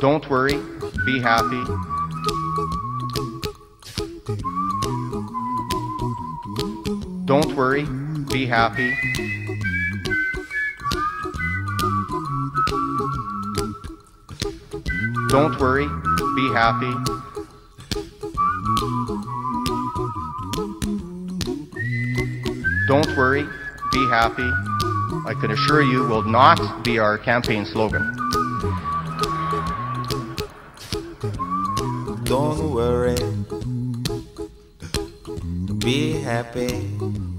Don't worry, be happy. Don't worry, be happy. Don't worry, be happy. Don't worry, be happy. I can assure you will not be our campaign slogan. Don't worry. Be happy.